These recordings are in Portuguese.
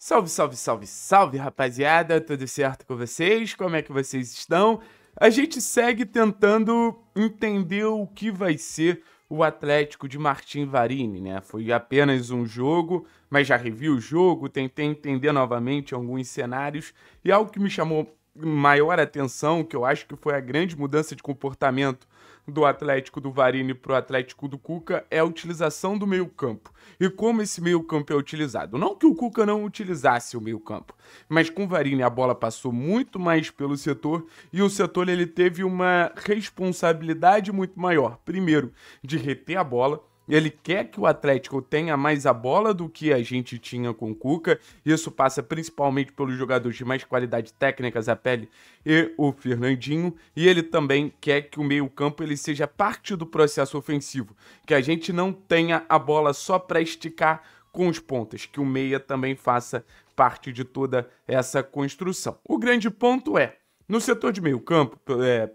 Salve, salve, salve, salve, rapaziada! Tudo certo com vocês? Como é que vocês estão? A gente segue tentando entender o que vai ser o Atlético de Martim Varini, né? Foi apenas um jogo, mas já revi o jogo, tentei entender novamente alguns cenários e algo que me chamou maior atenção, que eu acho que foi a grande mudança de comportamento do Atlético do Varini para o Atlético do Cuca é a utilização do meio-campo. E como esse meio-campo é utilizado. Não que o Cuca não utilizasse o meio-campo, mas com o Varini a bola passou muito mais pelo setor e o setor ele teve uma responsabilidade muito maior. Primeiro, de reter a bola ele quer que o Atlético tenha mais a bola do que a gente tinha com o Cuca. Isso passa principalmente pelos jogadores de mais qualidade técnica, a Pele e o Fernandinho. E ele também quer que o meio-campo ele seja parte do processo ofensivo, que a gente não tenha a bola só para esticar com os pontas, que o meia também faça parte de toda essa construção. O grande ponto é no setor de meio campo, é,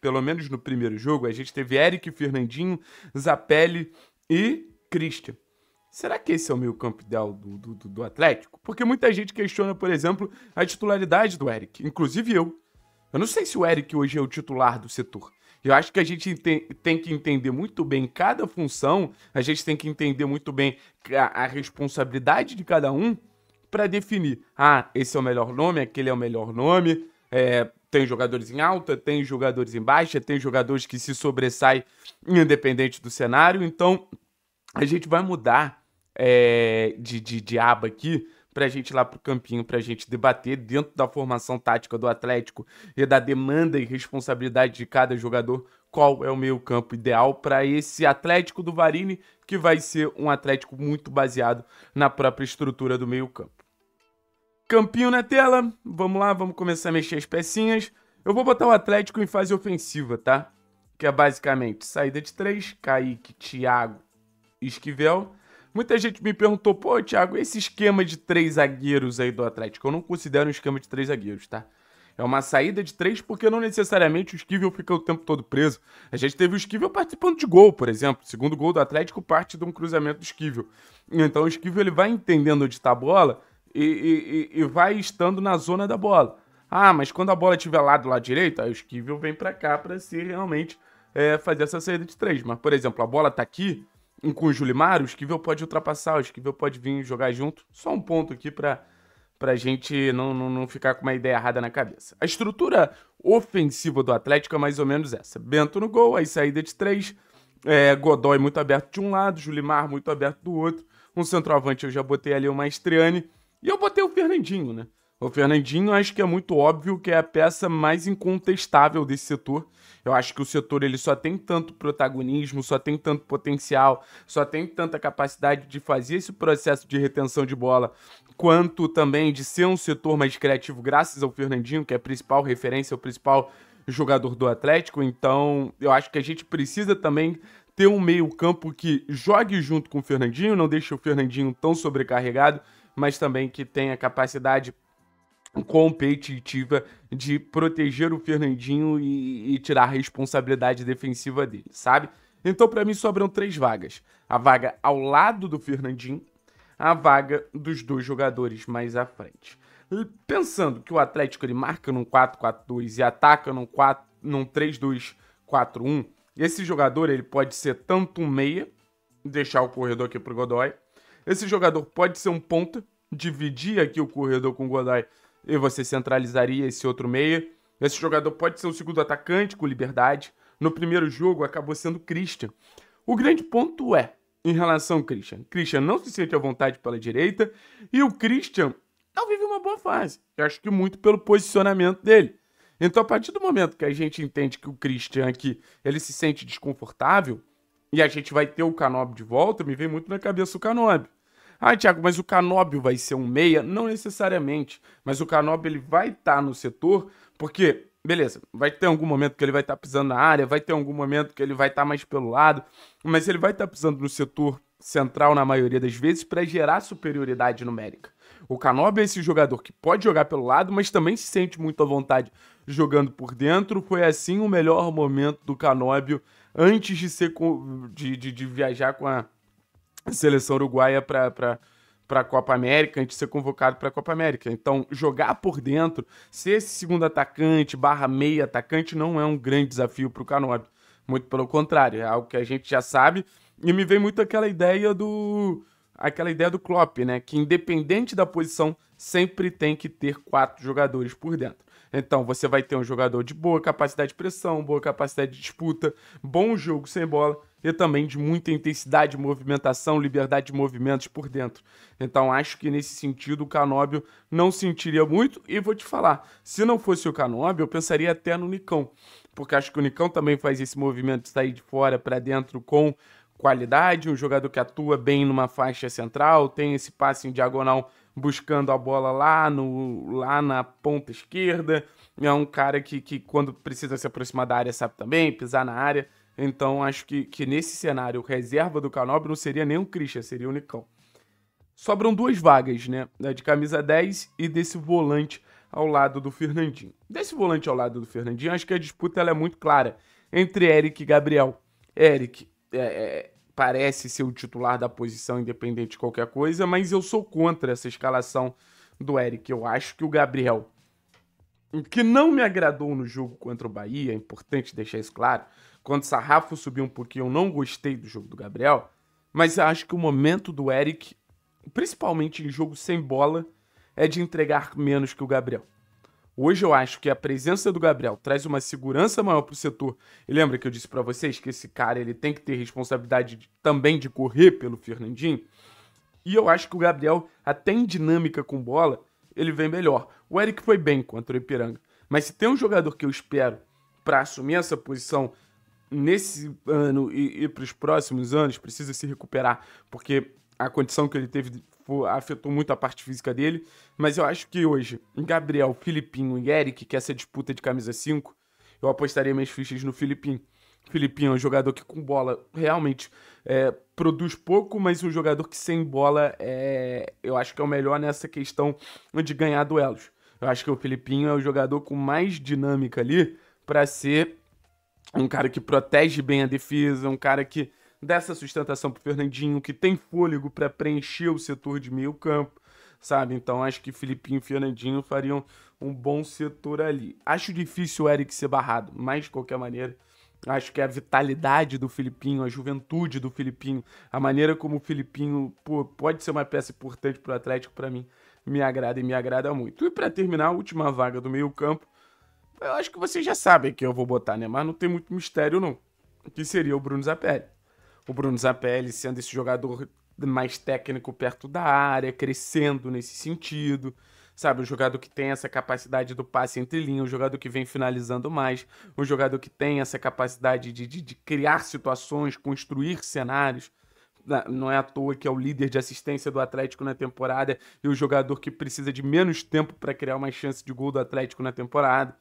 pelo menos no primeiro jogo, a gente teve Eric, Fernandinho, Zapelli e Christian. Será que esse é o meio campo ideal do, do, do, Atlético? Porque muita gente questiona, por exemplo, a titularidade do Eric, inclusive eu. Eu não sei se o Eric hoje é o titular do setor. Eu acho que a gente tem, que entender muito bem cada função, a gente tem que entender muito bem a, a responsabilidade de cada um para definir. Ah, esse é o melhor nome, aquele é o melhor nome. É, tem jogadores em alta, tem jogadores em baixa, tem jogadores que se sobressaem independente do cenário. Então, a gente vai mudar é, de, de, de aba aqui para a gente ir lá para o campinho, para a gente debater dentro da formação tática do Atlético e da demanda e responsabilidade de cada jogador qual é o meio campo ideal para esse Atlético do Varini, que vai ser um Atlético muito baseado na própria estrutura do meio campo. Campinho na tela, vamos lá, vamos começar a mexer as pecinhas. Eu vou botar o Atlético em fase ofensiva, tá? Que é basicamente saída de três, Kaique, Thiago, Esquivel. Muita gente me perguntou, pô, Thiago, esse esquema de três zagueiros aí do Atlético? Eu não considero um esquema de três zagueiros, tá? É uma saída de três porque não necessariamente o Esquivel fica o tempo todo preso. A gente teve o Esquivel participando de gol, por exemplo. O segundo gol do Atlético parte de um cruzamento do Esquivel. Então o Esquivel ele vai entendendo onde está a bola e, e, e, vai estando na zona da bola. Ah, mas quando a bola estiver lá do lado direito, aí o Esquivel vem para cá para se realmente é, fazer essa saída de três. Mas, por exemplo, a bola tá aqui com o Julimar, o Esquivel pode ultrapassar, o Esquivel pode vir jogar junto. Só um ponto aqui para pra gente não, não, não ficar com uma ideia errada na cabeça. A estrutura ofensiva do Atlético é mais ou menos essa. Bento no gol, aí saída de três, é, Godoy muito aberto de um lado, Julimar muito aberto do outro. Um centroavante eu já botei ali o Maestriani. E eu botei o Fernandinho, né? O Fernandinho acho que é muito óbvio que é a peça mais incontestável desse setor. Eu acho que o setor ele só tem tanto protagonismo, só tem tanto potencial, só tem tanta capacidade de fazer esse processo de retenção de bola, quanto também de ser um setor mais criativo, graças ao Fernandinho, que é a principal referência, o principal jogador do Atlético. Então, eu acho que a gente precisa também ter um meio-campo que jogue junto com o Fernandinho, não deixe o Fernandinho tão sobrecarregado mas também que tem a capacidade competitiva de proteger o Fernandinho e, e tirar a responsabilidade defensiva dele, sabe? Então, para mim, sobram três vagas: a vaga ao lado do Fernandinho, a vaga dos dois jogadores mais à frente. Pensando que o Atlético ele marca num 4-4-2 e ataca num, 4, num 3-2-4-1, esse jogador ele pode ser tanto um meia, deixar o corredor aqui pro Godoy, esse jogador pode ser um ponta, dividir aqui o corredor com o Godoy e você centralizaria esse outro meia. Esse jogador pode ser o segundo atacante com liberdade. No primeiro jogo acabou sendo Christian. O grande ponto é, em relação ao Christian, Christian não se sente à vontade pela direita e o Christian não vive uma boa fase. Eu acho que muito pelo posicionamento dele. Então, a partir do momento que a gente entende que o Christian aqui ele se sente desconfortável, e a gente vai ter o Canóbio de volta, me vem muito na cabeça o Canóbio. Ah, Thiago, mas o Canóbio vai ser um meia? Não necessariamente. Mas o Canóbio ele vai estar tá no setor, porque, beleza, vai ter algum momento que ele vai estar tá pisando na área, vai ter algum momento que ele vai estar tá mais pelo lado, mas ele vai estar tá pisando no setor central na maioria das vezes para gerar superioridade numérica. O Canóbio é esse jogador que pode jogar pelo lado, mas também se sente muito à vontade jogando por dentro. Foi assim o melhor momento do Canóbio antes de, ser, de, de, de viajar com a seleção uruguaia para para a Copa América antes de ser convocado para a Copa América. Então, jogar por dentro, ser esse segundo atacante barra meio atacante não é um grande desafio para o Canóbio. Muito pelo contrário, é algo que a gente já sabe. E me vem muito aquela ideia do aquela ideia do Klopp, né? Que independente da posição, sempre tem que ter quatro jogadores por dentro. Então você vai ter um jogador de boa capacidade de pressão, boa capacidade de disputa, bom jogo sem bola e também de muita intensidade de movimentação, liberdade de movimentos por dentro. Então acho que nesse sentido o Canóbio não sentiria muito e vou te falar, se não fosse o Canóbio, eu pensaria até no Nicão, porque acho que o Nicão também faz esse movimento de sair de fora para dentro com qualidade, um jogador que atua bem numa faixa central, tem esse passe em diagonal buscando a bola lá, no, lá na ponta esquerda. É um cara que, que, quando precisa se aproximar da área, sabe também, pisar na área. Então, acho que, que nesse cenário, reserva do Canobre não seria nem o Christian, seria o Nicão. Sobram duas vagas, né? De camisa 10 e desse volante ao lado do Fernandinho. Desse volante ao lado do Fernandinho, acho que a disputa ela é muito clara entre Eric e Gabriel. Eric é, é, parece ser o titular da posição, independente de qualquer coisa, mas eu sou contra essa escalação do Eric. Eu acho que o Gabriel, que não me agradou no jogo contra o Bahia, é importante deixar isso claro. Quando o Sarrafo subiu um pouquinho, eu não gostei do jogo do Gabriel, mas acho que o momento do Eric, principalmente em jogo sem bola, é de entregar menos que o Gabriel. Hoje eu acho que a presença do Gabriel traz uma segurança maior para o setor. E lembra que eu disse para vocês que esse cara ele tem que ter responsabilidade de, também de correr pelo Fernandinho? E eu acho que o Gabriel, até em dinâmica com bola, ele vem melhor. O Eric foi bem contra o Ipiranga. Mas se tem um jogador que eu espero para assumir essa posição nesse ano e, e para os próximos anos, precisa se recuperar, porque a condição que ele teve afetou muito a parte física dele. Mas eu acho que hoje, Gabriel, Filipinho e Eric, que é essa disputa de camisa 5, eu apostaria minhas fichas no Filipinho. Filipinho é um jogador que com bola realmente é, produz pouco, mas um jogador que sem bola é, eu acho que é o melhor nessa questão de ganhar duelos. Eu acho que o Filipinho é o jogador com mais dinâmica ali para ser um cara que protege bem a defesa, um cara que dessa sustentação pro Fernandinho, que tem fôlego para preencher o setor de meio campo, sabe? Então acho que Filipinho e Fernandinho fariam um bom setor ali. Acho difícil o Eric ser barrado, mas de qualquer maneira, acho que a vitalidade do Filipinho, a juventude do Filipinho, a maneira como o Filipinho pô, pode ser uma peça importante pro Atlético para mim, me agrada e me agrada muito. E para terminar, a última vaga do meio campo, eu acho que vocês já sabem que eu vou botar, né? Mas não tem muito mistério não. Que seria o Bruno Zapelli o Bruno Zapelli sendo esse jogador mais técnico perto da área, crescendo nesse sentido, sabe? Um jogador que tem essa capacidade do passe entre linhas, um jogador que vem finalizando mais, um jogador que tem essa capacidade de, de, de criar situações, construir cenários. Não é à toa que é o líder de assistência do Atlético na temporada e o jogador que precisa de menos tempo para criar uma chance de gol do Atlético na temporada.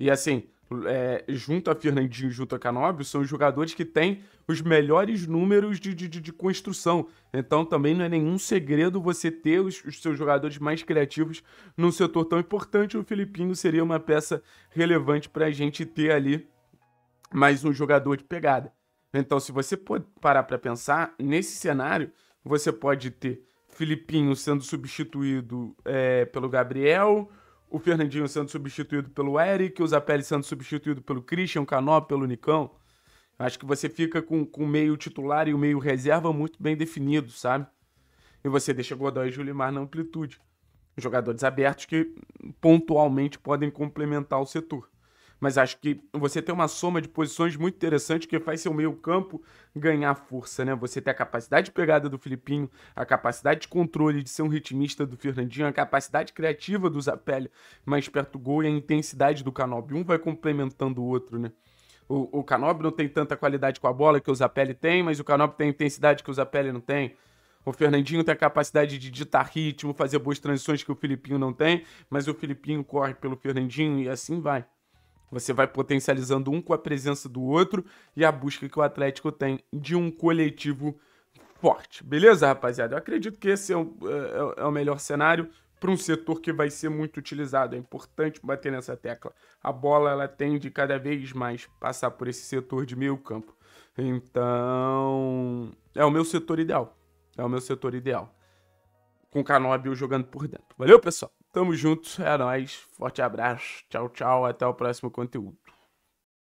E assim, é, junto a Fernandinho junto a Canóbio, são os jogadores que têm os melhores números de, de, de, construção. Então também não é nenhum segredo você ter os, os, seus jogadores mais criativos num setor tão importante. O Filipinho seria uma peça relevante para a gente ter ali mais um jogador de pegada. Então, se você parar para pensar, nesse cenário, você pode ter Filipinho sendo substituído é, pelo Gabriel, o Fernandinho sendo substituído pelo Eric, o Zapelli sendo substituído pelo Christian, o Canó pelo Nicão. Acho que você fica com, com o meio titular e o meio reserva muito bem definido, sabe? E você deixa Godoy e Julimar na amplitude. Jogadores abertos que pontualmente podem complementar o setor mas acho que você tem uma soma de posições muito interessante que faz seu meio-campo ganhar força, né? Você tem a capacidade de pegada do Filipinho, a capacidade de controle de ser um ritmista do Fernandinho, a capacidade criativa do Zapelli mais perto do gol e a intensidade do Canobi. Um vai complementando o outro, né? O, o Canobi não tem tanta qualidade com a bola que o Zapelli tem, mas o Canobi tem a intensidade que o Zapelli não tem. O Fernandinho tem a capacidade de ditar ritmo, fazer boas transições que o Filipinho não tem, mas o Filipinho corre pelo Fernandinho e assim vai. Você vai potencializando um com a presença do outro e a busca que o Atlético tem de um coletivo forte. Beleza, rapaziada? Eu acredito que esse é o, é, é o melhor cenário para um setor que vai ser muito utilizado. É importante bater nessa tecla. A bola ela tende cada vez mais passar por esse setor de meio campo. Então, é o meu setor ideal. É o meu setor ideal. com Canóbio jogando por dentro. Valeu, pessoal? Tamo junto, é nóis. Forte abraço. Tchau, tchau. Até o próximo conteúdo.